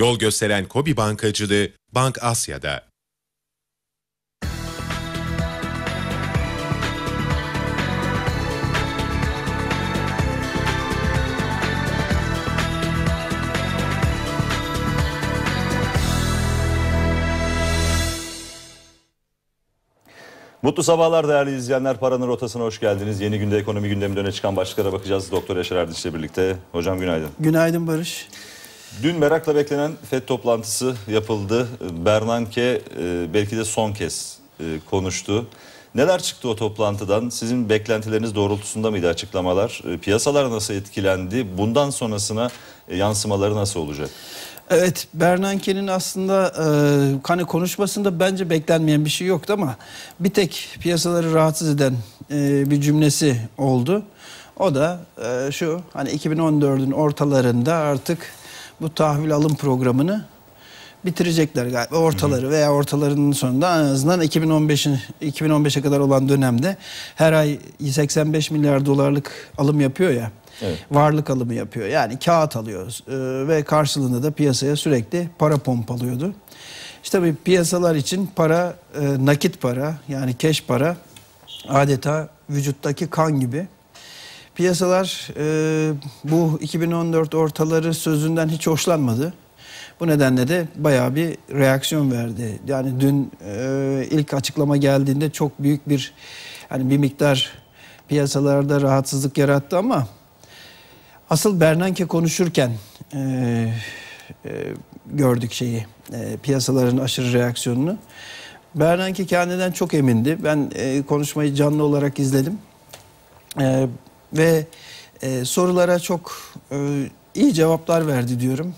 Yol gösteren Kobi Bankacılığı Bank Asya'da. Mutlu sabahlar değerli izleyenler. Paranın rotasına hoş geldiniz. Yeni günde ekonomi gündeminde öne çıkan başlıklara bakacağız. Doktor Yaşar Erdinç ile birlikte. Hocam günaydın. Günaydın Barış. Dün merakla beklenen FED toplantısı yapıldı. Bernanke e, belki de son kez e, konuştu. Neler çıktı o toplantıdan? Sizin beklentileriniz doğrultusunda mıydı açıklamalar? E, piyasalar nasıl etkilendi? Bundan sonrasına yansımaları nasıl olacak? Evet Bernanke'nin aslında e, hani konuşmasında bence beklenmeyen bir şey yoktu ama bir tek piyasaları rahatsız eden e, bir cümlesi oldu. O da e, şu hani 2014'ün ortalarında artık bu tahvil alım programını bitirecekler galiba ortaları veya ortalarının sonunda en azından 2015'in 2015'e kadar olan dönemde her ay 85 milyar dolarlık alım yapıyor ya. Evet. Varlık alımı yapıyor. Yani kağıt alıyoruz ee, ve karşılığında da piyasaya sürekli para pompalıyordu. İşte tabii piyasalar için para e, nakit para yani keş para adeta vücuttaki kan gibi. Piyasalar e, bu 2014 ortaları sözünden hiç hoşlanmadı. Bu nedenle de bayağı bir reaksiyon verdi. Yani dün e, ilk açıklama geldiğinde çok büyük bir hani bir miktar piyasalarda rahatsızlık yarattı ama Asıl Bernanke konuşurken e, e, gördük şeyi, e, piyasaların aşırı reaksiyonunu. Bernanke kendinden çok emindi. Ben e, konuşmayı canlı olarak izledim. E, ve e, sorulara çok e, iyi cevaplar verdi diyorum.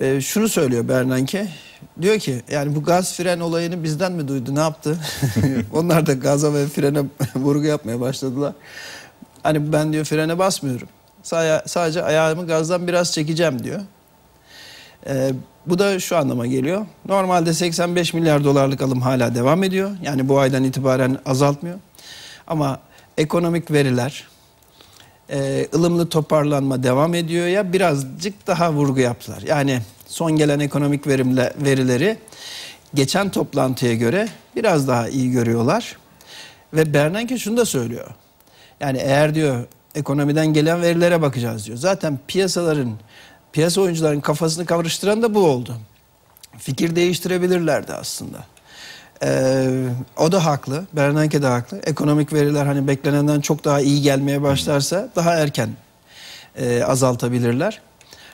E, şunu söylüyor Bernanke. Diyor ki yani bu gaz fren olayını bizden mi duydu ne yaptı? Onlar da gaza ve frene vurgu yapmaya başladılar. Hani ben diyor frene basmıyorum. Sadece ayağımı gazdan biraz çekeceğim diyor. Ee, bu da şu anlama geliyor. Normalde 85 milyar dolarlık alım hala devam ediyor. Yani bu aydan itibaren azaltmıyor. Ama ekonomik veriler, e, ılımlı toparlanma devam ediyor ya birazcık daha vurgu yaptılar. Yani son gelen ekonomik verimle, verileri geçen toplantıya göre biraz daha iyi görüyorlar. Ve Bernanke şunu da söylüyor. Yani eğer diyor ekonomiden gelen verilere bakacağız diyor. Zaten piyasaların, piyasa oyuncuların kafasını karıştıran da bu oldu. Fikir değiştirebilirlerdi aslında. Ee, o da haklı, Bernanke de haklı. Ekonomik veriler hani beklenenden çok daha iyi gelmeye başlarsa daha erken e, azaltabilirler.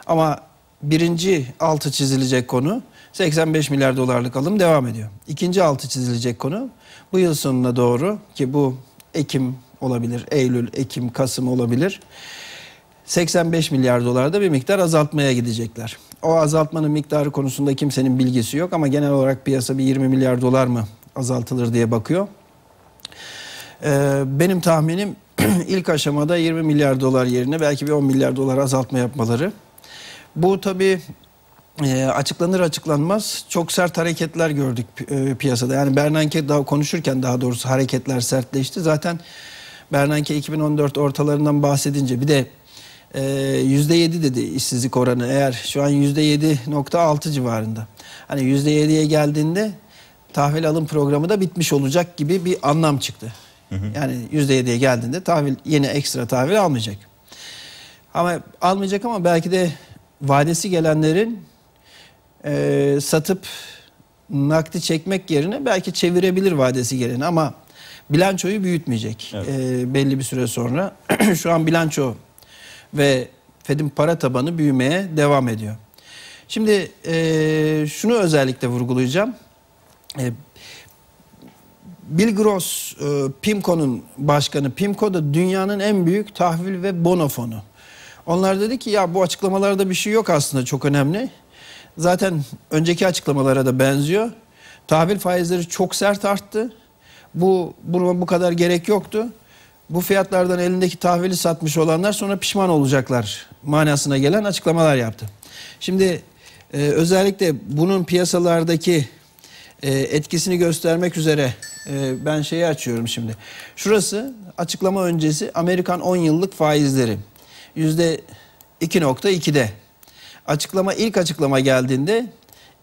Ama birinci altı çizilecek konu 85 milyar dolarlık alım devam ediyor. İkinci altı çizilecek konu bu yıl sonuna doğru ki bu Ekim olabilir. Eylül, Ekim, Kasım olabilir. 85 milyar dolarda bir miktar azaltmaya gidecekler. O azaltmanın miktarı konusunda kimsenin bilgisi yok ama genel olarak piyasa bir 20 milyar dolar mı azaltılır diye bakıyor. Ee, benim tahminim ilk aşamada 20 milyar dolar yerine belki bir 10 milyar dolar azaltma yapmaları. Bu tabii e, açıklanır açıklanmaz çok sert hareketler gördük e, piyasada. Yani Bernanke daha konuşurken daha doğrusu hareketler sertleşti. Zaten Bernanke 2014 ortalarından bahsedince bir de %7 dedi işsizlik oranı eğer şu an %7.6 civarında. Hani %7'ye geldiğinde tahvil alım programı da bitmiş olacak gibi bir anlam çıktı. Hı hı. Yani %7'ye geldiğinde tahvil yeni ekstra tahvil almayacak. Ama almayacak ama belki de vadesi gelenlerin e, satıp nakdi çekmek yerine belki çevirebilir vadesi geleni ama bilançoyu büyütmeyecek evet. e, belli bir süre sonra. Şu an bilanço ve Fed'in para tabanı büyümeye devam ediyor. Şimdi e, şunu özellikle vurgulayacağım. E, Bill Gross, e, PIMCO'nun başkanı. PIMCO da dünyanın en büyük tahvil ve bono fonu. Onlar dedi ki ya bu açıklamalarda bir şey yok aslında çok önemli. Zaten önceki açıklamalara da benziyor. Tahvil faizleri çok sert arttı. Bu buna bu kadar gerek yoktu. Bu fiyatlardan elindeki tahvili satmış olanlar sonra pişman olacaklar manasına gelen açıklamalar yaptı. Şimdi e, özellikle bunun piyasalardaki e, etkisini göstermek üzere e, ben şeyi açıyorum şimdi. Şurası açıklama öncesi Amerikan 10 yıllık faizleri. Yüzde 2.2'de. Açıklama ilk açıklama geldiğinde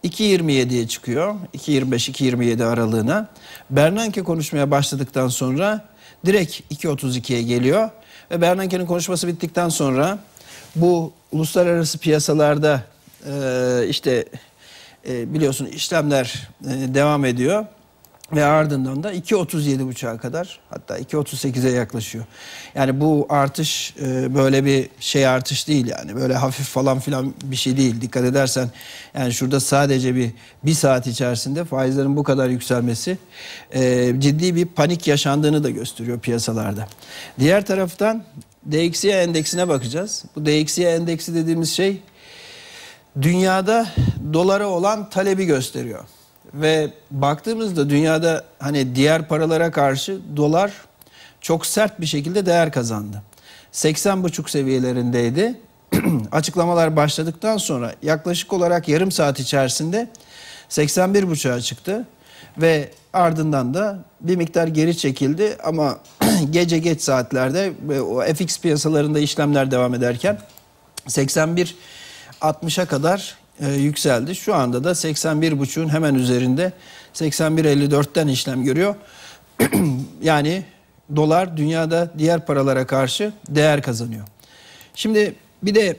2.27'ye çıkıyor. 2.25-2.27 aralığına. Bernanke konuşmaya başladıktan sonra direkt 2.32'ye geliyor. Ve Bernanke'nin konuşması bittikten sonra bu uluslararası piyasalarda e, işte e, biliyorsun işlemler e, devam ediyor. Ve ardından da 2.37.5'a kadar hatta 2.38'e yaklaşıyor. Yani bu artış e, böyle bir şey artış değil yani. Böyle hafif falan filan bir şey değil. Dikkat edersen yani şurada sadece bir bir saat içerisinde faizlerin bu kadar yükselmesi e, ciddi bir panik yaşandığını da gösteriyor piyasalarda. Diğer taraftan DXY endeksine bakacağız. Bu DXY endeksi dediğimiz şey dünyada dolara olan talebi gösteriyor. Ve baktığımızda dünyada hani diğer paralara karşı dolar çok sert bir şekilde değer kazandı. 80,5 seviyelerindeydi. Açıklamalar başladıktan sonra yaklaşık olarak yarım saat içerisinde 81,5'a çıktı ve ardından da bir miktar geri çekildi ama gece geç saatlerde o FX piyasalarında işlemler devam ederken 81 60'a kadar e, yükseldi. Şu anda da 81.5'un hemen üzerinde 81.54'ten işlem görüyor. yani dolar dünyada diğer paralara karşı değer kazanıyor. Şimdi bir de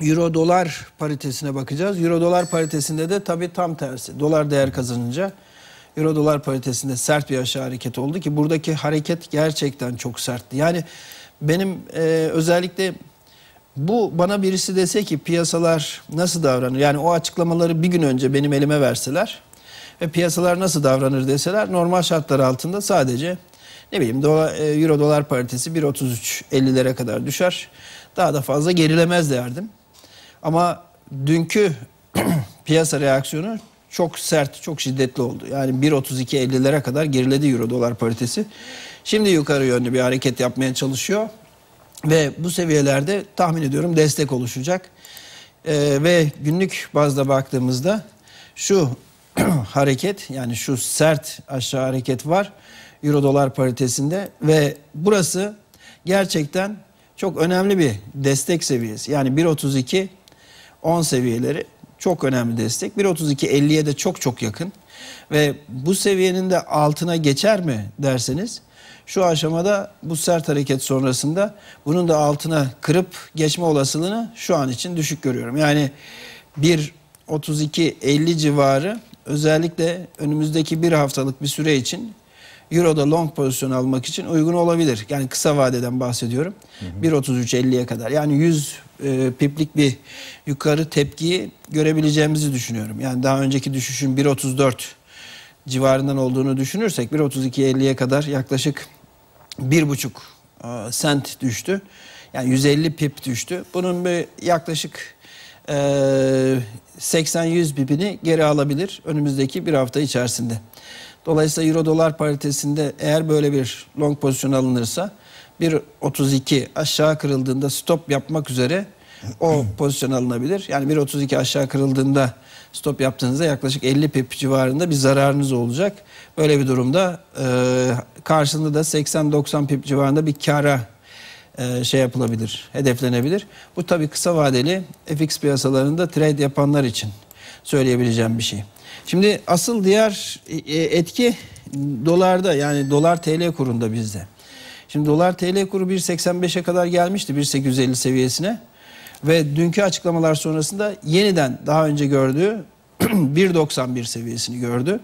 euro dolar paritesine bakacağız. Euro dolar paritesinde de tabii tam tersi. Dolar değer kazanınca euro dolar paritesinde sert bir aşağı hareket oldu ki buradaki hareket gerçekten çok sertti. Yani benim e, özellikle bu bana birisi dese ki piyasalar nasıl davranır? Yani o açıklamaları bir gün önce benim elime verseler ve piyasalar nasıl davranır deseler normal şartlar altında sadece ne bileyim dolar, e, euro dolar paritesi 1.33-50'lere kadar düşer. Daha da fazla gerilemez derdim. Ama dünkü piyasa reaksiyonu çok sert, çok şiddetli oldu. Yani 1.32-50'lere kadar geriledi euro dolar paritesi. Şimdi yukarı yönlü bir hareket yapmaya çalışıyor. Ve bu seviyelerde tahmin ediyorum destek oluşacak. Ee, ve günlük bazda baktığımızda şu hareket yani şu sert aşağı hareket var euro dolar paritesinde ve burası gerçekten çok önemli bir destek seviyesi. Yani 1.32 10 seviyeleri çok önemli destek. 1.32 50'ye de çok çok yakın. Ve bu seviyenin de altına geçer mi derseniz şu aşamada bu sert hareket sonrasında bunun da altına kırıp geçme olasılığını şu an için düşük görüyorum. Yani 1.32-50 civarı özellikle önümüzdeki bir haftalık bir süre için Euro'da long pozisyon almak için uygun olabilir. Yani kısa vadeden bahsediyorum. 1.33-50'ye kadar. Yani 100 e, piplik bir yukarı tepkiyi görebileceğimizi düşünüyorum. Yani daha önceki düşüşün 1.34 civarından olduğunu düşünürsek 1.32-50'ye kadar yaklaşık bir buçuk e, sent düştü. Yani 150 pip düştü. Bunun bir yaklaşık 80-100 e, pipini geri alabilir önümüzdeki bir hafta içerisinde. Dolayısıyla euro dolar paritesinde eğer böyle bir long pozisyon alınırsa 1.32 aşağı kırıldığında stop yapmak üzere o pozisyon alınabilir. Yani 1.32 aşağı kırıldığında stop yaptığınızda yaklaşık 50 pip civarında bir zararınız olacak. Böyle bir durumda e, karşında da 80-90 pip civarında bir kara e, şey yapılabilir, hedeflenebilir. Bu tabii kısa vadeli FX piyasalarında trade yapanlar için söyleyebileceğim bir şey. Şimdi asıl diğer e, etki dolarda yani dolar TL kurunda bizde. Şimdi dolar TL kuru 1.85'e kadar gelmişti 1.850 seviyesine. Ve dünkü açıklamalar sonrasında yeniden daha önce gördüğü 1.91 seviyesini gördü.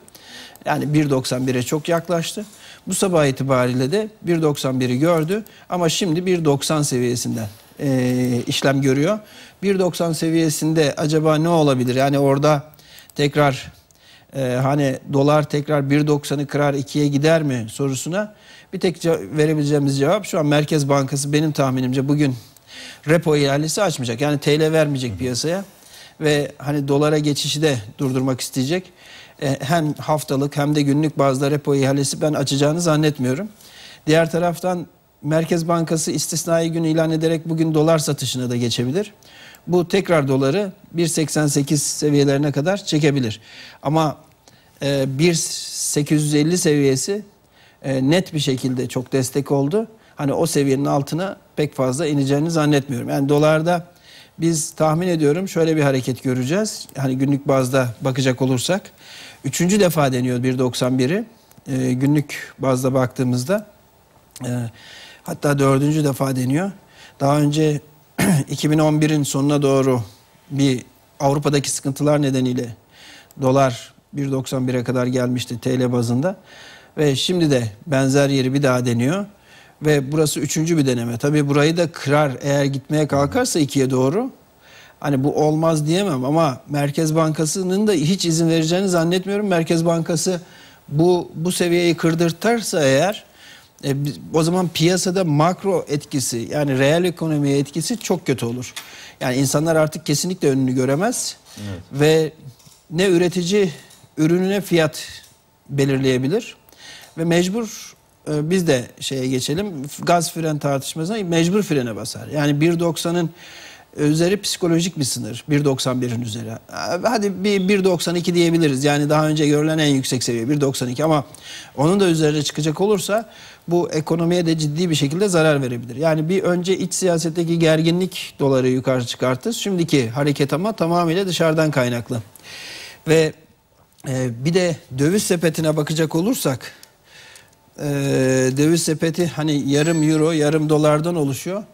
Yani 1.91'e çok yaklaştı. Bu sabah itibariyle de 1.91'i gördü ama şimdi 1.90 seviyesinden e, işlem görüyor. 1.90 seviyesinde acaba ne olabilir? Yani orada tekrar e, hani dolar tekrar 1.90'ı kırar 2'ye gider mi sorusuna bir tek verebileceğimiz cevap şu an Merkez Bankası benim tahminimce bugün repo ihalesi açmayacak. Yani TL vermeyecek piyasaya ve hani dolara geçişi de durdurmak isteyecek. E, hem haftalık hem de günlük bazda repo ihalesi ben açacağını zannetmiyorum. Diğer taraftan Merkez Bankası istisnai gün ilan ederek bugün dolar satışına da geçebilir. Bu tekrar doları 1.88 seviyelerine kadar çekebilir. Ama e, 1.850 seviyesi e, net bir şekilde çok destek oldu. Hani o seviyenin altına pek fazla ineceğini zannetmiyorum. Yani dolarda biz tahmin ediyorum şöyle bir hareket göreceğiz. Hani günlük bazda bakacak olursak. Üçüncü defa deniyor 1.91'i. Ee, günlük bazda baktığımızda. Ee, hatta dördüncü defa deniyor. Daha önce 2011'in sonuna doğru bir Avrupa'daki sıkıntılar nedeniyle dolar 1.91'e kadar gelmişti TL bazında. Ve şimdi de benzer yeri bir daha deniyor. Ve burası üçüncü bir deneme. Tabii burayı da kırar eğer gitmeye kalkarsa ikiye doğru. Hani bu olmaz diyemem ama Merkez Bankası'nın da hiç izin vereceğini zannetmiyorum. Merkez Bankası bu bu seviyeyi kırdırtarsa eğer e, o zaman piyasada makro etkisi yani reel ekonomiye etkisi çok kötü olur. Yani insanlar artık kesinlikle önünü göremez evet. ve ne üretici ürününe fiyat belirleyebilir ve mecbur biz de şeye geçelim gaz fren tartışmasına mecbur frene basar. Yani 1.90'ın üzeri psikolojik bir sınır. 1.91'in üzeri. Hadi bir 1.92 diyebiliriz. Yani daha önce görülen en yüksek seviye 1.92 ama onun da üzerine çıkacak olursa bu ekonomiye de ciddi bir şekilde zarar verebilir. Yani bir önce iç siyasetteki gerginlik doları yukarı çıkartır. Şimdiki hareket ama tamamıyla dışarıdan kaynaklı. Ve e, bir de döviz sepetine bakacak olursak e, döviz sepeti hani yarım euro yarım dolardan oluşuyor.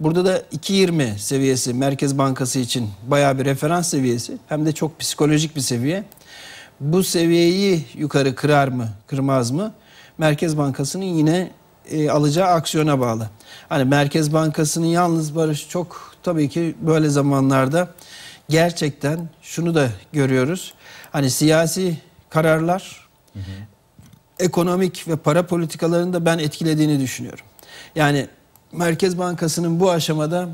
Burada da 2.20 seviyesi Merkez Bankası için bayağı bir referans seviyesi. Hem de çok psikolojik bir seviye. Bu seviyeyi yukarı kırar mı, kırmaz mı? Merkez Bankası'nın yine e, alacağı aksiyona bağlı. Hani Merkez Bankası'nın yalnız barış çok tabii ki böyle zamanlarda gerçekten şunu da görüyoruz. Hani siyasi kararlar hı hı. Ekonomik ve para politikalarını da ben etkilediğini düşünüyorum. Yani Merkez Bankası'nın bu aşamada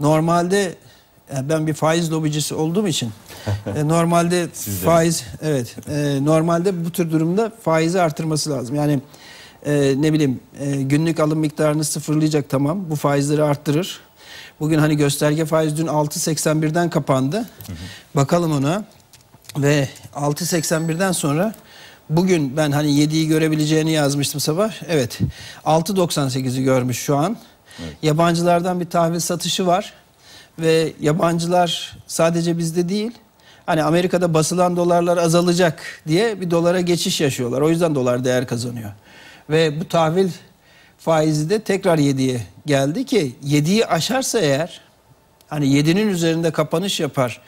normalde yani ben bir faiz lobicisi olduğum için e, normalde faiz evet e, normalde bu tür durumda faizi artırması lazım. Yani e, ne bileyim e, günlük alım miktarını sıfırlayacak tamam bu faizleri arttırır. Bugün hani gösterge faiz dün 6.81'den kapandı. Hı hı. Bakalım ona ve 6.81'den sonra Bugün ben hani 7'yi görebileceğini yazmıştım sabah. Evet. 6.98'i görmüş şu an. Evet. Yabancılardan bir tahvil satışı var. Ve yabancılar sadece bizde değil. Hani Amerika'da basılan dolarlar azalacak diye bir dolara geçiş yaşıyorlar. O yüzden dolar değer kazanıyor. Ve bu tahvil faizi de tekrar 7'ye geldi ki 7'yi aşarsa eğer hani 7'nin üzerinde kapanış yapar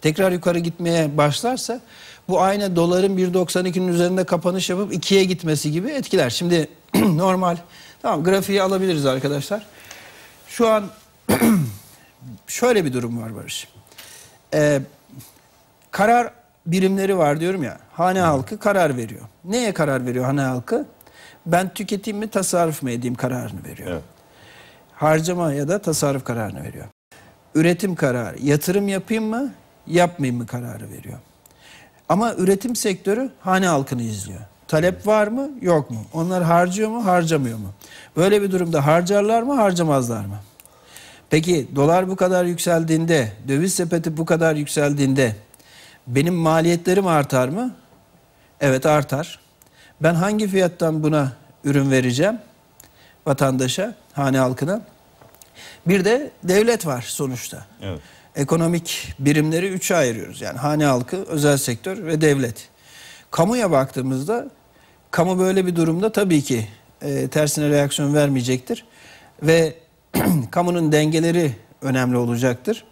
tekrar yukarı gitmeye başlarsa bu aynı doların 1.92'nin üzerinde kapanış yapıp 2'ye gitmesi gibi etkiler. Şimdi normal tamam grafiği alabiliriz arkadaşlar. Şu an şöyle bir durum var Barış. Ee, karar birimleri var diyorum ya. Hane halkı karar veriyor. Neye karar veriyor hane halkı? Ben tüketeyim mi tasarruf mu edeyim kararını veriyor. Evet. Harcama ya da tasarruf kararını veriyor. Üretim kararı. Yatırım yapayım mı yapmayayım mı kararı veriyor. Ama üretim sektörü hane halkını izliyor. Talep var mı yok mu? Onlar harcıyor mu harcamıyor mu? Böyle bir durumda harcarlar mı harcamazlar mı? Peki dolar bu kadar yükseldiğinde, döviz sepeti bu kadar yükseldiğinde benim maliyetlerim artar mı? Evet artar. Ben hangi fiyattan buna ürün vereceğim vatandaşa, hane halkına? Bir de devlet var sonuçta. Evet ekonomik birimleri üçe ayırıyoruz. Yani hane halkı, özel sektör ve devlet. Kamuya baktığımızda kamu böyle bir durumda tabii ki e, tersine reaksiyon vermeyecektir. Ve kamunun dengeleri önemli olacaktır.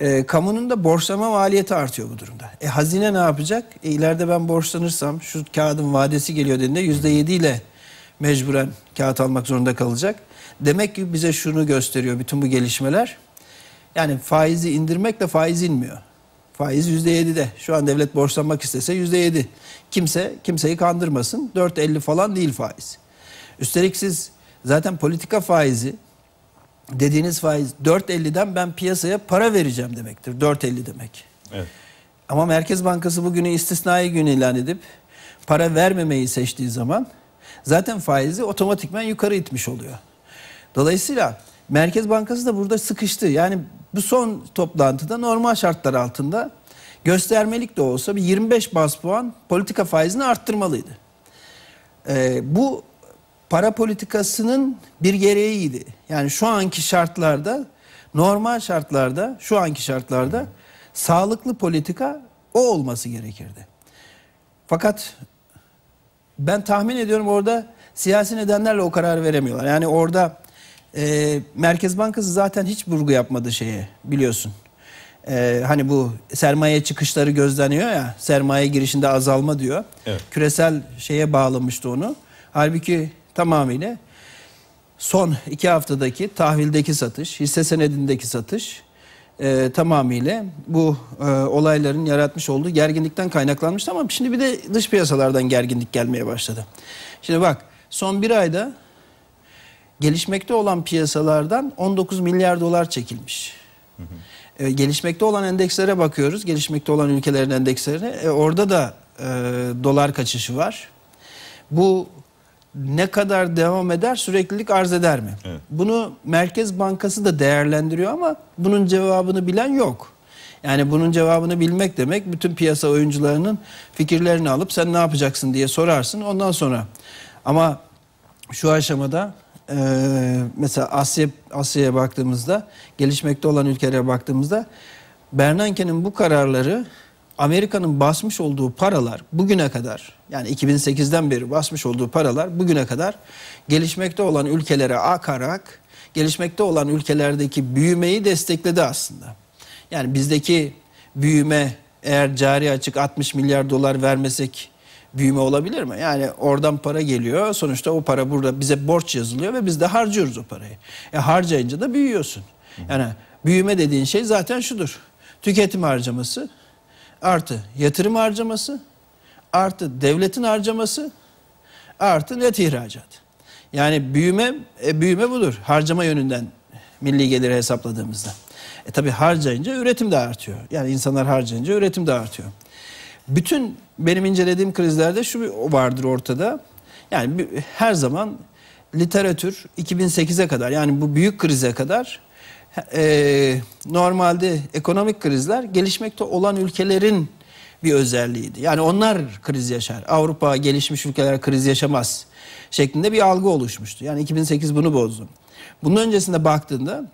E, kamunun da borçlama maliyeti artıyor bu durumda. E, hazine ne yapacak? E, ileride ben borçlanırsam şu kağıdın vadesi geliyor dediğinde yüzde yedi ile mecburen kağıt almak zorunda kalacak. Demek ki bize şunu gösteriyor bütün bu gelişmeler. Yani faizi indirmekle faiz inmiyor. Faiz yüzde yedide. Şu an devlet borçlanmak istese yüzde yedi. Kimse kimseyi kandırmasın. 4.50 falan değil faiz. Üstelik siz zaten politika faizi dediğiniz faiz 4.50'den ben piyasaya para vereceğim demektir. 4.50 demek. Evet. Ama Merkez Bankası bugünü istisnai gün ilan edip para vermemeyi seçtiği zaman zaten faizi otomatikman yukarı itmiş oluyor. Dolayısıyla Merkez Bankası da burada sıkıştı. Yani bu son toplantıda normal şartlar altında göstermelik de olsa bir 25 bas puan politika faizini arttırmalıydı. Ee, bu para politikasının bir gereğiydi. Yani şu anki şartlarda normal şartlarda, şu anki şartlarda sağlıklı politika o olması gerekirdi. Fakat ben tahmin ediyorum orada siyasi nedenlerle o kararı veremiyorlar. Yani orada e, Merkez Bankası zaten hiç vurgu yapmadı şeye biliyorsun. E, hani bu sermaye çıkışları gözleniyor ya sermaye girişinde azalma diyor. Evet. Küresel şeye bağlamıştı onu. Halbuki tamamıyla son iki haftadaki tahvildeki satış, hisse senedindeki satış e, tamamıyla bu e, olayların yaratmış olduğu gerginlikten kaynaklanmıştı ama şimdi bir de dış piyasalardan gerginlik gelmeye başladı. Şimdi bak son bir ayda gelişmekte olan piyasalardan 19 milyar dolar çekilmiş. E, gelişmekte olan endekslere bakıyoruz. Gelişmekte olan ülkelerin endekslerine. E, orada da e, dolar kaçışı var. Bu ne kadar devam eder, süreklilik arz eder mi? Evet. Bunu Merkez Bankası da değerlendiriyor ama bunun cevabını bilen yok. Yani bunun cevabını bilmek demek bütün piyasa oyuncularının fikirlerini alıp sen ne yapacaksın diye sorarsın ondan sonra. Ama şu aşamada e, mesela Asya Asya'ya baktığımızda, gelişmekte olan ülkelere baktığımızda Bernanke'nin bu kararları Amerika'nın basmış olduğu paralar bugüne kadar yani 2008'den beri basmış olduğu paralar bugüne kadar gelişmekte olan ülkelere akarak gelişmekte olan ülkelerdeki büyümeyi destekledi aslında. Yani bizdeki büyüme eğer cari açık 60 milyar dolar vermesek büyüme olabilir mi? Yani oradan para geliyor. Sonuçta o para burada bize borç yazılıyor ve biz de harcıyoruz o parayı. E harcayınca da büyüyorsun. Yani büyüme dediğin şey zaten şudur. Tüketim harcaması artı yatırım harcaması artı devletin harcaması artı net ihracat. Yani büyüme e, büyüme budur. Harcama yönünden milli geliri hesapladığımızda. E tabi harcayınca üretim de artıyor. Yani insanlar harcayınca üretim de artıyor. Bütün benim incelediğim krizlerde şu vardır ortada. Yani her zaman literatür 2008'e kadar yani bu büyük krize kadar e, normalde ekonomik krizler gelişmekte olan ülkelerin bir özelliğiydi. Yani onlar kriz yaşar. Avrupa gelişmiş ülkeler kriz yaşamaz şeklinde bir algı oluşmuştu. Yani 2008 bunu bozdu. Bunun öncesinde baktığında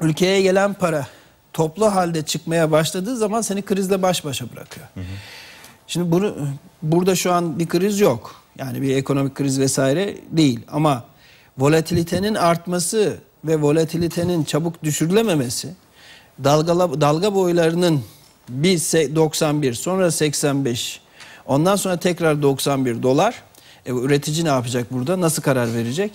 ülkeye gelen para toplu halde çıkmaya başladığı zaman seni krizle baş başa bırakıyor. Şimdi bunu burada şu an bir kriz yok. Yani bir ekonomik kriz vesaire değil ama volatilitenin artması ve volatilitenin çabuk düşürülememesi dalga dalga boylarının bir se- 91 sonra 85 ondan sonra tekrar 91 dolar. E, üretici ne yapacak burada? Nasıl karar verecek?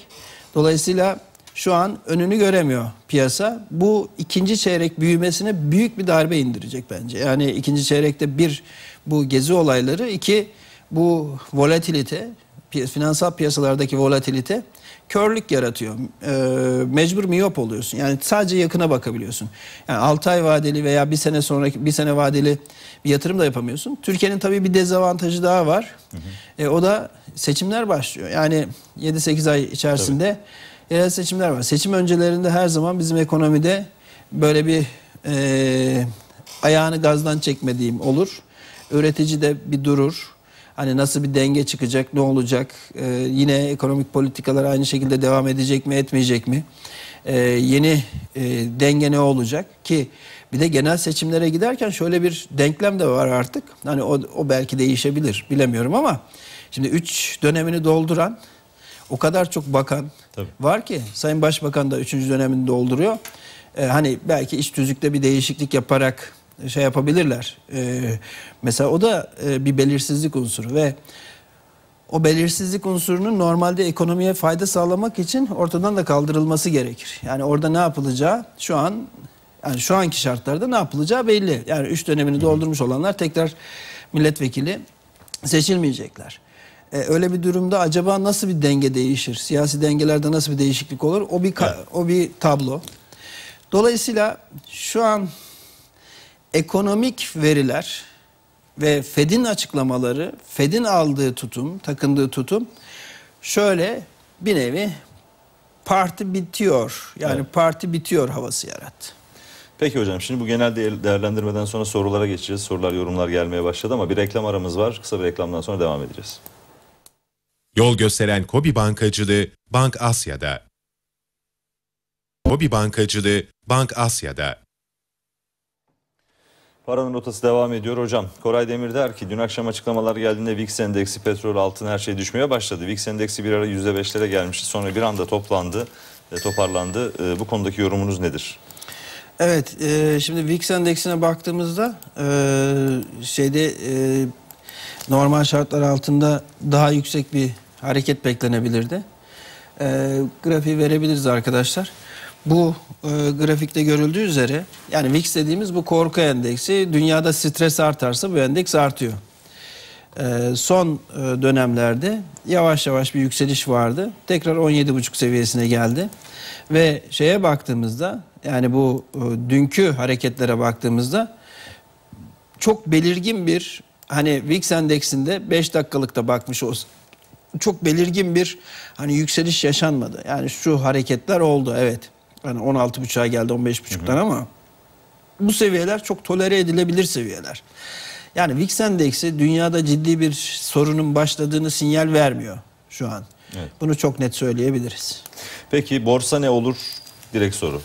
Dolayısıyla şu an önünü göremiyor piyasa. Bu ikinci çeyrek büyümesine büyük bir darbe indirecek bence. Yani ikinci çeyrekte bir bu gezi olayları, iki bu volatilite, finansal piyasalardaki volatilite körlük yaratıyor. Ee, mecbur miyop oluyorsun. Yani sadece yakına bakabiliyorsun. Yani 6 ay vadeli veya bir sene sonraki bir sene vadeli bir yatırım da yapamıyorsun. Türkiye'nin tabii bir dezavantajı daha var. E, o da seçimler başlıyor. Yani 7-8 ay içerisinde yerel seçimler var. Seçim öncelerinde her zaman bizim ekonomide böyle bir e, ayağını gazdan çekmediğim olur. Üretici de bir durur. Hani nasıl bir denge çıkacak, ne olacak? Ee, yine ekonomik politikalar aynı şekilde devam edecek mi, etmeyecek mi? Ee, yeni e, denge ne olacak? Ki bir de genel seçimlere giderken şöyle bir denklem de var artık. Hani o, o belki değişebilir, bilemiyorum ama şimdi 3 dönemini dolduran o kadar çok bakan Tabii. var ki Sayın Başbakan da 3. dönemini dolduruyor. Ee, hani belki iç tüzükte bir değişiklik yaparak şey yapabilirler. Ee, mesela o da e, bir belirsizlik unsuru ve o belirsizlik unsurunun normalde ekonomiye fayda sağlamak için ortadan da kaldırılması gerekir. Yani orada ne yapılacağı şu an yani şu anki şartlarda ne yapılacağı belli. Yani 3 dönemini doldurmuş olanlar tekrar milletvekili seçilmeyecekler. Ee, öyle bir durumda acaba nasıl bir denge değişir? Siyasi dengelerde nasıl bir değişiklik olur? O bir ka- o bir tablo. Dolayısıyla şu an ekonomik veriler ve Fed'in açıklamaları, Fed'in aldığı tutum, takındığı tutum şöyle bir nevi parti bitiyor. Yani Evet. parti bitiyor havası yarattı. Peki hocam şimdi bu genel değer- değerlendirmeden sonra sorulara geçeceğiz. Sorular yorumlar gelmeye başladı ama bir reklam aramız var. Kısa bir reklamdan sonra devam edeceğiz. Yol gösteren Kobi Bankacılığı Bank Asya'da. Kobi Bankacılığı Bank Asya'da. Paranın rotası devam ediyor hocam. Koray Demir der ki dün akşam açıklamalar geldiğinde VIX endeksi, petrol, altın her şey düşmeye başladı. VIX endeksi bir ara %5'lere gelmişti. Sonra bir anda toplandı, e, toparlandı. E, bu konudaki yorumunuz nedir? Evet, e, şimdi VIX endeksine baktığımızda e, şeyde e, normal şartlar altında daha yüksek bir hareket beklenebilirdi. E, grafiği verebiliriz arkadaşlar. Bu e, grafikte görüldüğü üzere yani VIX dediğimiz bu korku endeksi dünyada stres artarsa bu endeks artıyor. E, son e, dönemlerde yavaş yavaş bir yükseliş vardı. Tekrar 17,5 seviyesine geldi. Ve şeye baktığımızda yani bu e, dünkü hareketlere baktığımızda çok belirgin bir hani VIX endeksinde 5 dakikalıkta bakmış olsa çok belirgin bir hani yükseliş yaşanmadı. Yani şu hareketler oldu evet. Hani 16.5'a geldi 15.5'tan ama bu seviyeler çok tolere edilebilir seviyeler. Yani VIX endeksi dünyada ciddi bir sorunun başladığını sinyal vermiyor şu an. Evet. Bunu çok net söyleyebiliriz. Peki borsa ne olur? Direkt soru.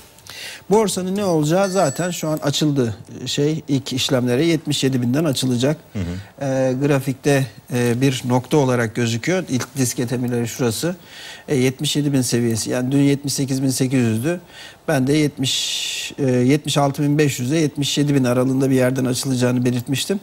Borsanın ne olacağı zaten şu an açıldı şey ilk işlemlere 77 binden açılacak. Ee, grafikte e, bir nokta olarak gözüküyor. İlk disket emirleri şurası. E, 77 bin seviyesi yani dün 78 bin 800'dü. Ben de 70 e, 76 bin 500'e 77 bin aralığında bir yerden açılacağını belirtmiştim.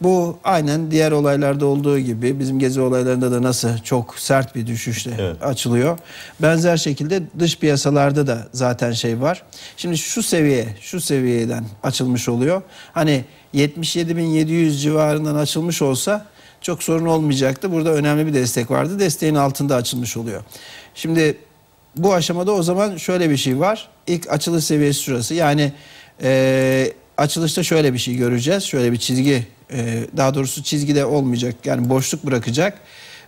Bu aynen diğer olaylarda olduğu gibi bizim gezi olaylarında da nasıl çok sert bir düşüşle Evet. açılıyor. Benzer şekilde dış piyasalarda da zaten şey var. Şimdi şu seviye, şu seviyeden açılmış oluyor. Hani 77.700 civarından açılmış olsa çok sorun olmayacaktı. Burada önemli bir destek vardı. Desteğin altında açılmış oluyor. Şimdi bu aşamada o zaman şöyle bir şey var. İlk açılış seviyesi şurası. Yani e, açılışta şöyle bir şey göreceğiz. Şöyle bir çizgi, e, daha doğrusu çizgide olmayacak. Yani boşluk bırakacak.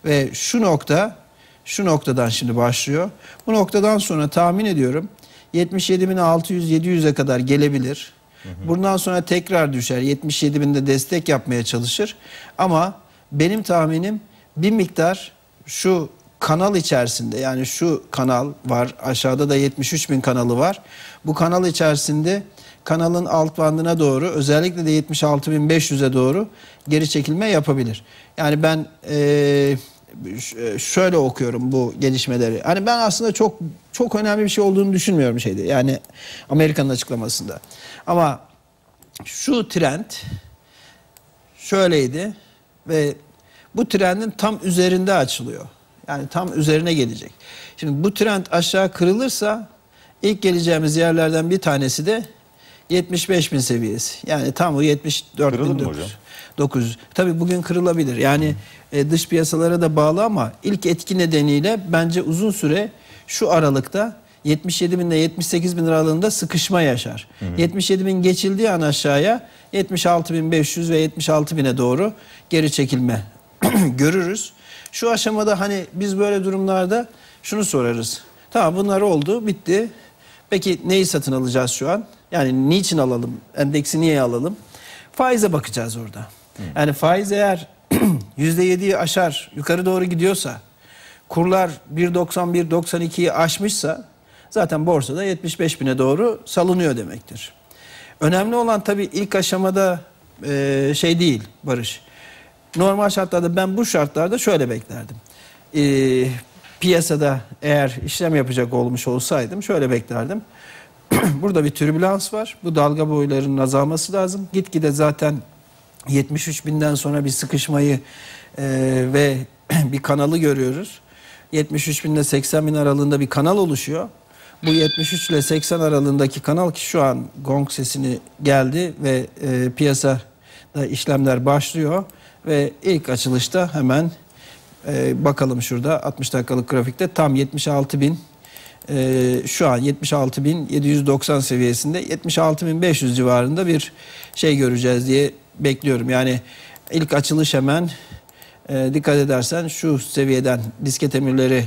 Ve şu nokta, şu noktadan şimdi başlıyor. Bu noktadan sonra tahmin ediyorum 77.600-700'e kadar gelebilir. Bundan sonra tekrar düşer. 77.000'de destek yapmaya çalışır. Ama benim tahminim bir miktar şu kanal içerisinde yani şu kanal var aşağıda da 73 bin kanalı var. Bu kanal içerisinde kanalın alt bandına doğru özellikle de 76.500'e doğru geri çekilme yapabilir. Yani ben ş- şöyle okuyorum bu gelişmeleri. Hani ben aslında çok çok önemli bir şey olduğunu düşünmüyorum şeyde. Yani Amerika'nın açıklamasında. Ama şu trend şöyleydi ve bu trendin tam üzerinde açılıyor. Yani tam üzerine gelecek. Şimdi bu trend aşağı kırılırsa ilk geleceğimiz yerlerden bir tanesi de 75 bin seviyesi. Yani tam o 74 Kırılır bin mı hocam? 900. Tabii bugün kırılabilir. Yani e, dış piyasalara da bağlı ama ilk etki nedeniyle bence uzun süre şu aralıkta 77 bin ile 78 bin aralığında sıkışma yaşar. 77 bin geçildiği an aşağıya 76 bin 500 ve 76 bine doğru geri çekilme görürüz. Şu aşamada hani biz böyle durumlarda şunu sorarız. Tamam bunlar oldu bitti. Peki neyi satın alacağız şu an? Yani niçin alalım? Endeksi niye alalım? Faize bakacağız orada. Yani faiz eğer %7'yi aşar yukarı doğru gidiyorsa kurlar 1.91-92'yi aşmışsa zaten borsada 75 bine doğru salınıyor demektir. Önemli olan tabii ilk aşamada e, şey değil Barış. Normal şartlarda ben bu şartlarda şöyle beklerdim. E, piyasada eğer işlem yapacak olmuş olsaydım şöyle beklerdim. Burada bir türbülans var. Bu dalga boylarının azalması lazım. Gitgide zaten 73 binden sonra bir sıkışmayı e, ve bir kanalı görüyoruz. 73 bin ile 80 bin aralığında bir kanal oluşuyor. Bu 73 ile 80 aralığındaki kanal ki şu an gong sesini geldi ve e, piyasada işlemler başlıyor ve ilk açılışta hemen e, bakalım şurada 60 dakikalık grafikte tam 76 bin e, şu an 76.790 seviyesinde 76.500 civarında bir şey göreceğiz diye bekliyorum. Yani ilk açılış hemen e, dikkat edersen şu seviyeden disket emirleri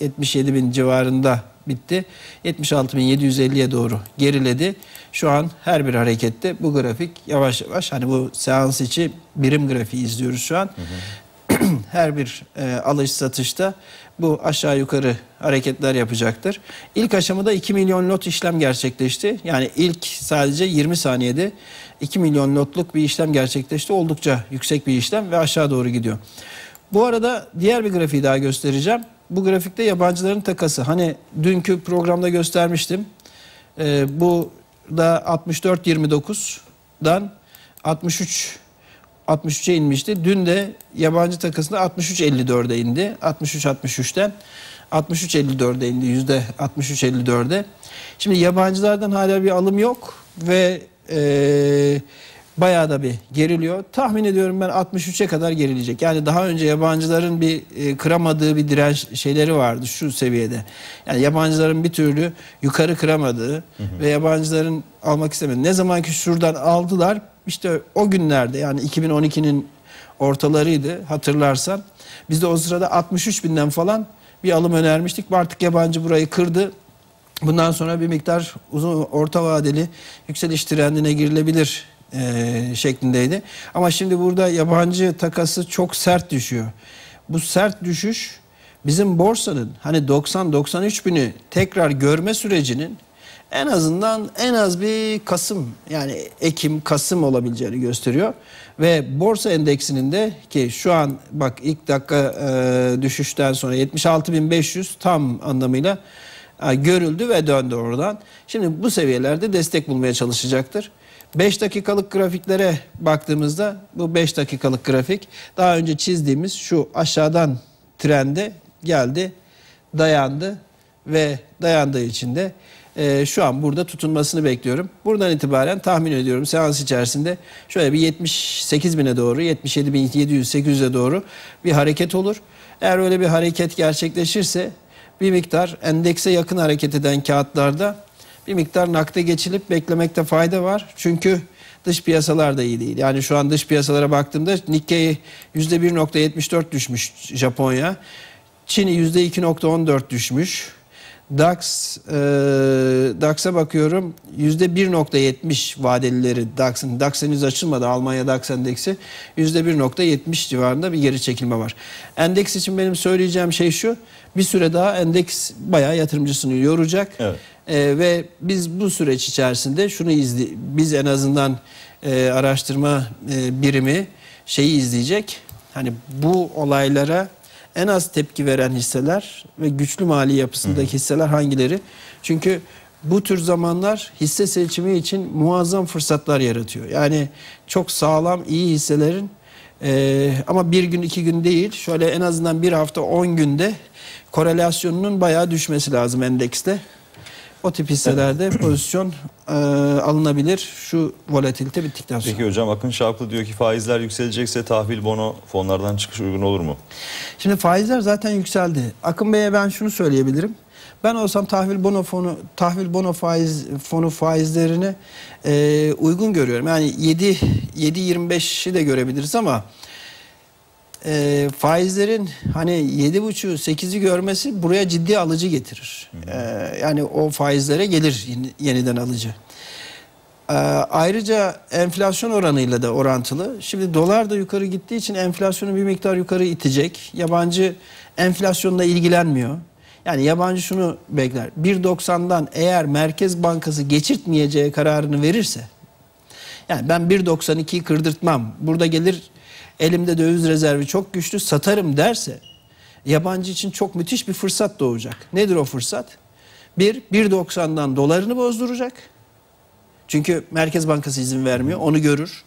77.000 civarında bitti. 76.750'ye doğru geriledi. Şu an her bir harekette bu grafik yavaş yavaş hani bu seans içi birim grafiği izliyoruz şu an. her bir e, alış satışta bu aşağı yukarı hareketler yapacaktır. İlk aşamada 2 milyon lot işlem gerçekleşti. Yani ilk sadece 20 saniyede 2 milyon lotluk bir işlem gerçekleşti. Oldukça yüksek bir işlem ve aşağı doğru gidiyor. Bu arada diğer bir grafiği daha göstereceğim. Bu grafikte yabancıların takası. Hani dünkü programda göstermiştim. Ee, bu da 64.29'dan 63 63'e inmişti. Dün de yabancı takasında 63.54'e indi. 63-63'ten 63.54'e indi. Yüzde 63.54'e. Şimdi yabancılardan hala bir alım yok ve e, bayağı da bir geriliyor. Tahmin ediyorum ben 63'e kadar gerileyecek. Yani daha önce yabancıların bir e, kıramadığı bir direnç şeyleri vardı şu seviyede. Yani yabancıların bir türlü yukarı kıramadığı hı hı. ve yabancıların almak istemedi. Ne zaman ki şuradan aldılar işte o günlerde yani 2012'nin ortalarıydı hatırlarsan. Biz de o sırada 63 binden falan bir alım önermiştik. Artık yabancı burayı kırdı. Bundan sonra bir miktar uzun orta vadeli yükseliş trendine girilebilir e, şeklindeydi. Ama şimdi burada yabancı takası çok sert düşüyor. Bu sert düşüş bizim borsanın hani 90-93 bini tekrar görme sürecinin en azından en az bir Kasım yani Ekim Kasım olabileceğini gösteriyor. Ve borsa endeksinin de ki şu an bak ilk dakika e, düşüşten sonra 76.500 tam anlamıyla e, görüldü ve döndü oradan. Şimdi bu seviyelerde destek bulmaya çalışacaktır. 5 dakikalık grafiklere baktığımızda bu 5 dakikalık grafik daha önce çizdiğimiz şu aşağıdan trende geldi, dayandı ve dayandığı için de e, şu an burada tutunmasını bekliyorum. Buradan itibaren tahmin ediyorum seans içerisinde şöyle bir 78 bine doğru 77 bin 700 800'e doğru bir hareket olur. Eğer öyle bir hareket gerçekleşirse bir miktar endekse yakın hareket eden kağıtlarda bir miktar nakde geçilip beklemekte fayda var. Çünkü dış piyasalar da iyi değil. Yani şu an dış piyasalara baktığımda Nikkei %1.74 düşmüş Japonya. Çin %2.14 düşmüş. DAX e, DAX'a bakıyorum %1.70 vadelileri DAX'ın DAX henüz açılmadı Almanya DAX endeksi %1.70 civarında bir geri çekilme var. Endeks için benim söyleyeceğim şey şu bir süre daha endeks bayağı yatırımcısını yoracak. Evet. E, ve biz bu süreç içerisinde şunu izle biz en azından e, araştırma e, birimi şeyi izleyecek. Hani bu olaylara en az tepki veren hisseler ve güçlü mali yapısındaki hisseler hangileri? Çünkü bu tür zamanlar hisse seçimi için muazzam fırsatlar yaratıyor. Yani çok sağlam iyi hisselerin e, ama bir gün iki gün değil şöyle en azından bir hafta on günde korelasyonunun bayağı düşmesi lazım endekste. O tip hisselerde pozisyon e, alınabilir şu volatilite bittikten sonra. Peki hocam Akın Şaplı diyor ki faizler yükselecekse tahvil bono fonlardan çıkış uygun olur mu? Şimdi faizler zaten yükseldi. Akın Bey'e ben şunu söyleyebilirim. Ben olsam tahvil bono fonu tahvil bono faiz fonu faizlerini e, uygun görüyorum. Yani 7 7 25'i de görebiliriz ama e, faizlerin hani 7,5'u 8'i görmesi buraya ciddi alıcı getirir. E, yani o faizlere gelir yeniden alıcı. E, ayrıca enflasyon oranıyla da orantılı. Şimdi dolar da yukarı gittiği için enflasyonu bir miktar yukarı itecek. Yabancı enflasyonla ilgilenmiyor. Yani yabancı şunu bekler. 1.90'dan eğer Merkez Bankası geçirtmeyeceği kararını verirse yani ben 1.92'yi kırdırtmam. Burada gelir elimde döviz rezervi çok güçlü satarım derse yabancı için çok müthiş bir fırsat doğacak. Nedir o fırsat? Bir, 1.90'dan dolarını bozduracak. Çünkü Merkez Bankası izin vermiyor. Onu görür.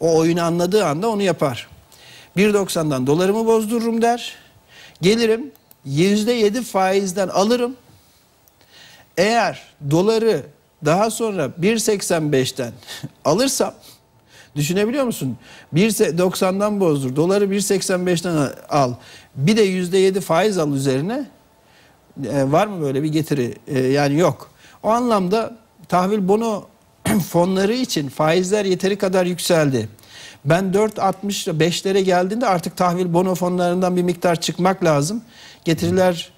O oyunu anladığı anda onu yapar. 1.90'dan dolarımı bozdururum der. Gelirim %7 faizden alırım. Eğer doları daha sonra 1.85'ten alırsam Düşünebiliyor musun? 1.90'dan bozdur. Doları 1.85'ten al. Bir de %7 faiz al üzerine. E, var mı böyle bir getiri? E, yani yok. O anlamda tahvil bono fonları için faizler yeteri kadar yükseldi. Ben 4.60 5'lere geldiğinde artık tahvil bono fonlarından bir miktar çıkmak lazım. Getiriler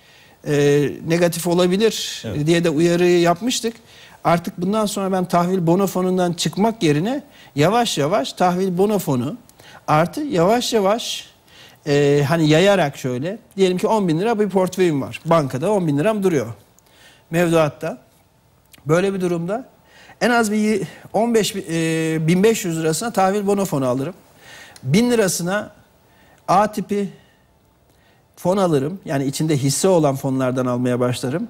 e, negatif olabilir evet. diye de uyarı yapmıştık. Artık bundan sonra ben tahvil bono fonundan çıkmak yerine yavaş yavaş tahvil bono fonu artı yavaş yavaş e, hani yayarak şöyle diyelim ki 10 bin lira bir portföyüm var. Bankada 10 bin liram duruyor. Mevduatta. Böyle bir durumda en az bir 15 e, 1500 lirasına tahvil bono fonu alırım. 1000 lirasına A tipi fon alırım. Yani içinde hisse olan fonlardan almaya başlarım.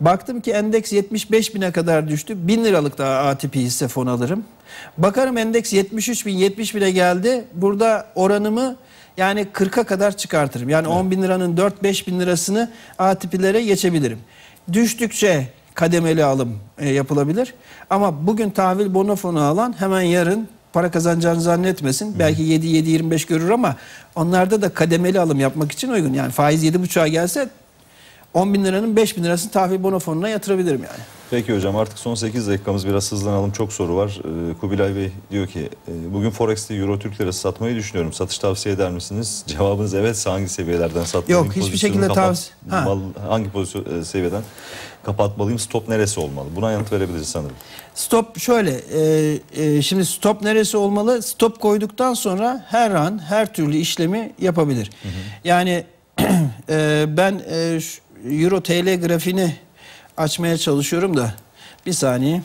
Baktım ki endeks 75 bine kadar düştü. 1000 liralık daha A tipi hisse fon alırım. Bakarım endeks 73 bin 70 bine geldi. Burada oranımı yani 40'a kadar çıkartırım. Yani evet. 10 bin liranın 4-5 bin lirasını A tipilere geçebilirim. Düştükçe kademeli alım e, yapılabilir. Ama bugün tahvil bono fonu alan hemen yarın para kazanacağını zannetmesin. Belki 7-7-25 görür ama onlarda da kademeli alım yapmak için uygun. Yani faiz 7,5'a gelse 10 bin liranın 5 bin lirasını tahvil bono fonuna yatırabilirim yani. Peki hocam artık son 8 dakikamız biraz hızlanalım. Çok soru var. Ee, Kubilay Bey diyor ki e, bugün Forex'te Euro Türk Lirası satmayı düşünüyorum. Satış tavsiye eder misiniz? Cevabınız evet. Hangi seviyelerden satmalıyım? Yok hiçbir şekilde tavsiye. Hangi pozisyon e, seviyeden kapatmalıyım? Stop neresi olmalı? Buna yanıt verebiliriz sanırım. Stop şöyle. E, e, şimdi stop neresi olmalı? Stop koyduktan sonra her an her türlü işlemi yapabilir. Hı hı. Yani e, ben e, Euro TL grafiğini açmaya çalışıyorum da bir saniye.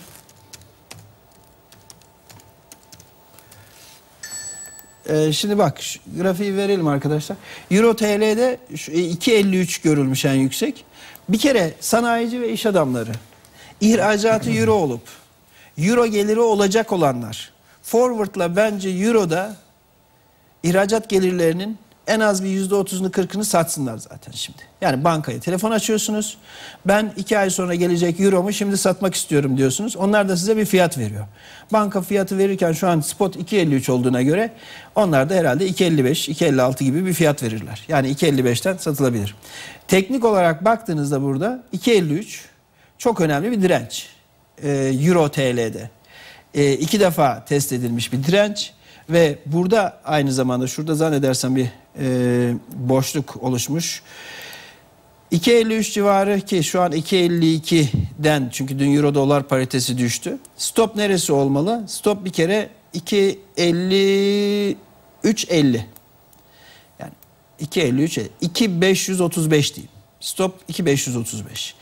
Ee, şimdi bak grafiği verelim arkadaşlar. Euro TL'de 2.53 e, görülmüş en yüksek. Bir kere sanayici ve iş adamları ihracatı euro olup euro geliri olacak olanlar forward'la bence euroda ihracat gelirlerinin en az bir yüzde otuzunu kırkını satsınlar zaten şimdi. Yani bankaya telefon açıyorsunuz. Ben iki ay sonra gelecek euromu şimdi satmak istiyorum diyorsunuz. Onlar da size bir fiyat veriyor. Banka fiyatı verirken şu an spot 2.53 olduğuna göre onlar da herhalde 2.55, 2.56 gibi bir fiyat verirler. Yani 2.55'ten satılabilir. Teknik olarak baktığınızda burada 2.53 çok önemli bir direnç. Ee, Euro TL'de. Ee, iki defa test edilmiş bir direnç. Ve burada aynı zamanda şurada zannedersem bir e, boşluk oluşmuş. 2.53 civarı ki şu an 2.52'den çünkü dün euro dolar paritesi düştü. Stop neresi olmalı? Stop bir kere 2.53.50. Yani 2.53 2.535 diyeyim. Stop 2.535.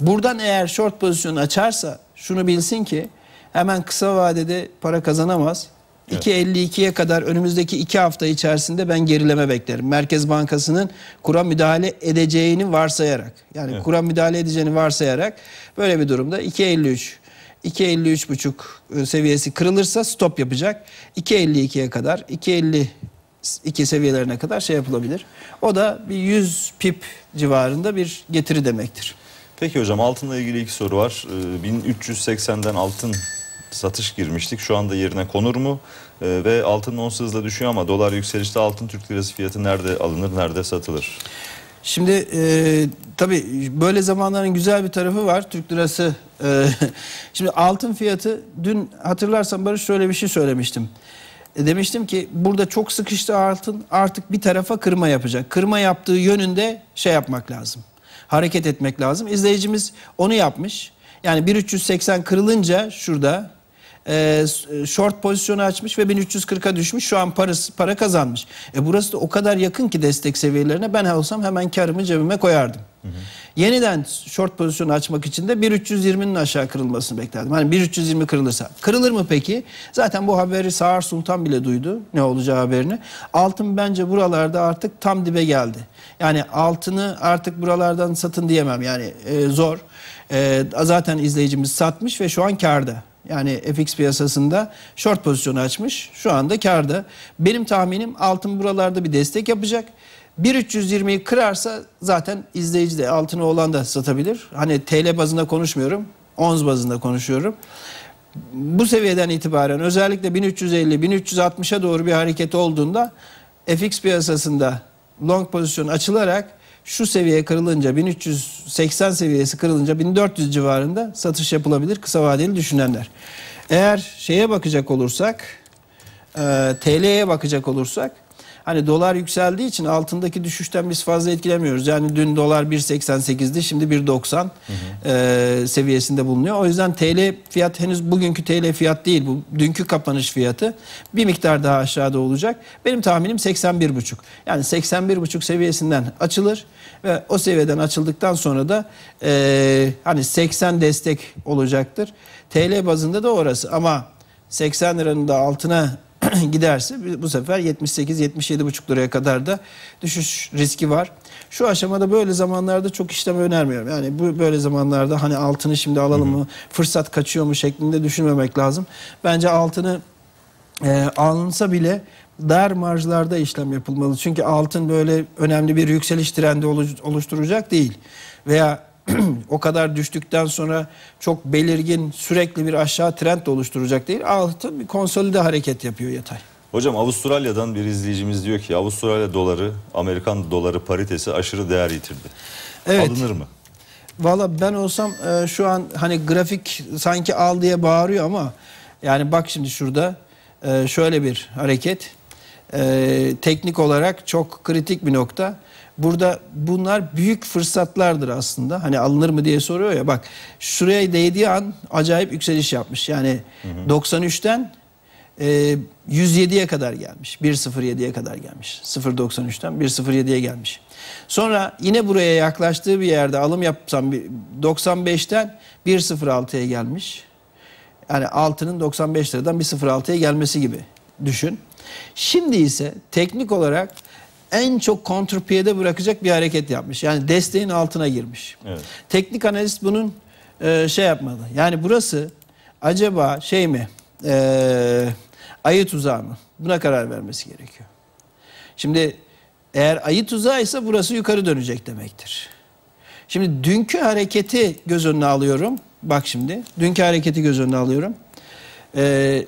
Buradan eğer short pozisyonu açarsa şunu bilsin ki hemen kısa vadede para kazanamaz. 2.52'ye kadar önümüzdeki iki hafta içerisinde ben gerileme beklerim. Merkez Bankası'nın kura müdahale edeceğini varsayarak yani evet. kura müdahale edeceğini varsayarak böyle bir durumda 2.53 2.53,5 e, seviyesi kırılırsa stop yapacak. 2.52'ye kadar 2.52 seviyelerine kadar şey yapılabilir. O da bir 100 pip civarında bir getiri demektir. Peki hocam altınla ilgili iki soru var. 1380'den ee, altın satış girmiştik. Şu anda yerine konur mu? E, ve altın ons hızla düşüyor ama dolar yükselişte altın Türk lirası fiyatı nerede alınır, nerede satılır? Şimdi e, tabii böyle zamanların güzel bir tarafı var. Türk lirası e, şimdi altın fiyatı dün hatırlarsan Barış şöyle bir şey söylemiştim. E, demiştim ki burada çok sıkıştı altın artık bir tarafa kırma yapacak. Kırma yaptığı yönünde şey yapmak lazım. Hareket etmek lazım. İzleyicimiz onu yapmış. Yani 1380 kırılınca şurada e, short pozisyonu açmış ve 1340'a düşmüş. Şu an parası, para kazanmış. E burası da o kadar yakın ki destek seviyelerine ben olsam hemen karımı cebime koyardım. Hı hı. Yeniden short pozisyonu açmak için de 1320'nin aşağı kırılmasını beklerdim. Hani 1320 kırılırsa. Kırılır mı peki? Zaten bu haberi Sağır Sultan bile duydu ne olacağı haberini. Altın bence buralarda artık tam dibe geldi. Yani altını artık buralardan satın diyemem. Yani e, zor. E, zaten izleyicimiz satmış ve şu an karda. Yani FX piyasasında short pozisyonu açmış. Şu anda karda. Benim tahminim altın buralarda bir destek yapacak. 1.320'yi kırarsa zaten izleyici de altını olan da satabilir. Hani TL bazında konuşmuyorum. Ons bazında konuşuyorum. Bu seviyeden itibaren özellikle 1350-1360'a doğru bir hareket olduğunda FX piyasasında long pozisyon açılarak şu seviye kırılınca 1380 seviyesi kırılınca 1400 civarında satış yapılabilir kısa vadeli düşünenler. Eğer şeye bakacak olursak e, TL'ye bakacak olursak Hani dolar yükseldiği için altındaki düşüşten biz fazla etkilemiyoruz. Yani dün dolar 1.88'di şimdi 1.90 e, seviyesinde bulunuyor. O yüzden TL fiyat henüz bugünkü TL fiyat değil bu dünkü kapanış fiyatı bir miktar daha aşağıda olacak. Benim tahminim 81.5. Yani 81.5 seviyesinden açılır ve o seviyeden açıldıktan sonra da e, hani 80 destek olacaktır. TL bazında da orası ama 80 liranın da altına giderse bu sefer 78-77,5 liraya kadar da düşüş riski var. Şu aşamada böyle zamanlarda çok işlem önermiyorum. Yani bu böyle zamanlarda hani altını şimdi alalım mı, fırsat kaçıyor mu şeklinde düşünmemek lazım. Bence altını e, alınsa bile dar marjlarda işlem yapılmalı. Çünkü altın böyle önemli bir yükseliş trendi oluş- oluşturacak değil. Veya o kadar düştükten sonra çok belirgin sürekli bir aşağı trend oluşturacak değil. Altın bir konsolide hareket yapıyor yatay. Hocam Avustralya'dan bir izleyicimiz diyor ki Avustralya doları, Amerikan doları paritesi aşırı değer yitirdi. Evet. Alınır mı? Valla ben olsam e, şu an hani grafik sanki al diye bağırıyor ama yani bak şimdi şurada e, şöyle bir hareket. E, teknik olarak çok kritik bir nokta. Burada bunlar büyük fırsatlardır aslında. Hani alınır mı diye soruyor ya bak şuraya değdiği an acayip yükseliş yapmış. Yani 93'ten e, 107'ye kadar gelmiş. 1.07'ye kadar gelmiş. 0.93'ten 1.07'ye gelmiş. Sonra yine buraya yaklaştığı bir yerde alım yapsam bir 95'ten 1.06'ya gelmiş. Yani altının 95 liradan 1.06'ya gelmesi gibi düşün. Şimdi ise teknik olarak en çok kontrpiyede bırakacak bir hareket yapmış. Yani desteğin altına girmiş. Evet. Teknik analist bunun e, şey yapmalı. Yani burası acaba şey mi? E, ayı tuzağı mı? Buna karar vermesi gerekiyor. Şimdi eğer ayı tuzağıysa burası yukarı dönecek demektir. Şimdi dünkü hareketi göz önüne alıyorum. Bak şimdi. Dünkü hareketi göz önüne alıyorum. Ee,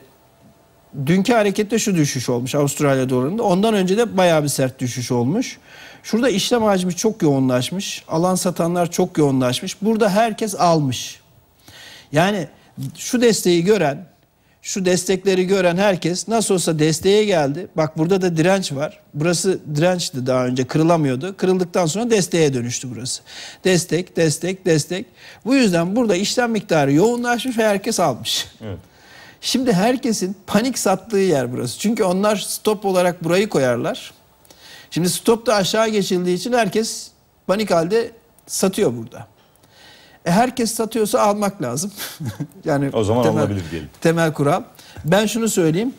dünkü harekette şu düşüş olmuş Avustralya dolarında. Ondan önce de bayağı bir sert düşüş olmuş. Şurada işlem hacmi çok yoğunlaşmış. Alan satanlar çok yoğunlaşmış. Burada herkes almış. Yani şu desteği gören, şu destekleri gören herkes nasıl olsa desteğe geldi. Bak burada da direnç var. Burası dirençti daha önce kırılamıyordu. Kırıldıktan sonra desteğe dönüştü burası. Destek, destek, destek. Bu yüzden burada işlem miktarı yoğunlaşmış ve herkes almış. Evet. Şimdi herkesin panik sattığı yer burası. Çünkü onlar stop olarak burayı koyarlar. Şimdi stop da aşağı geçildiği için herkes panik halde satıyor burada. E herkes satıyorsa almak lazım. yani O zaman alınabilir diyelim. Temel kural. Ben şunu söyleyeyim.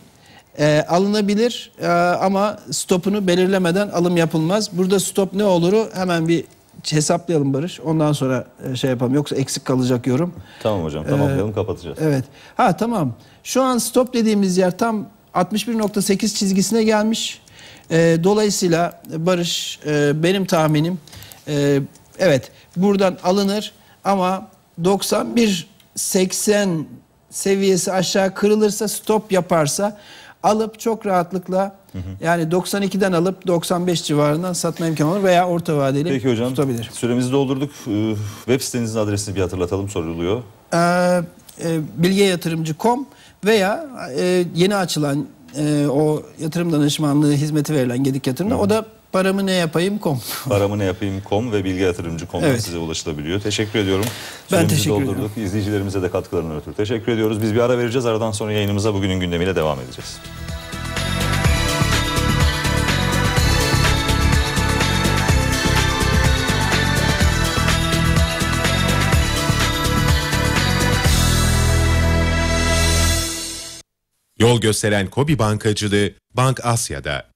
E, alınabilir e, ama stopunu belirlemeden alım yapılmaz. Burada stop ne oluru hemen bir hesaplayalım Barış. Ondan sonra e, şey yapalım. Yoksa eksik kalacak yorum. Tamam hocam tamamlayalım kapatacağız. Evet. Ha tamam. Şu an stop dediğimiz yer tam 61.8 çizgisine gelmiş. Ee, dolayısıyla Barış e, benim tahminim e, evet buradan alınır ama 91 80 seviyesi aşağı kırılırsa stop yaparsa alıp çok rahatlıkla yani 92'den alıp 95 civarından satma imkanı olur veya orta vadeli Peki hocam tutabilir. süremizi doldurduk. Ee, Web sitenizin adresini bir hatırlatalım soruluyor. Ee, e, bilgeyatırımcı.com veya e, yeni açılan e, o yatırım danışmanlığı hizmeti verilen Gedik Yatırım'da o da paramı ne yapayım.com. Paramı ne yapayım.com ve bilgiyatırımcı.com'dan Evet. size ulaşılabiliyor. Teşekkür ediyorum. Ben Süremizi teşekkür doldurduk. ediyorum. İzleyicilerimize de katkılarından ötürü teşekkür ediyoruz. Biz bir ara vereceğiz. Aradan sonra yayınımıza bugünün gündemiyle devam edeceğiz. Yol gösteren Kobi Bankacılığı Bank Asya'da.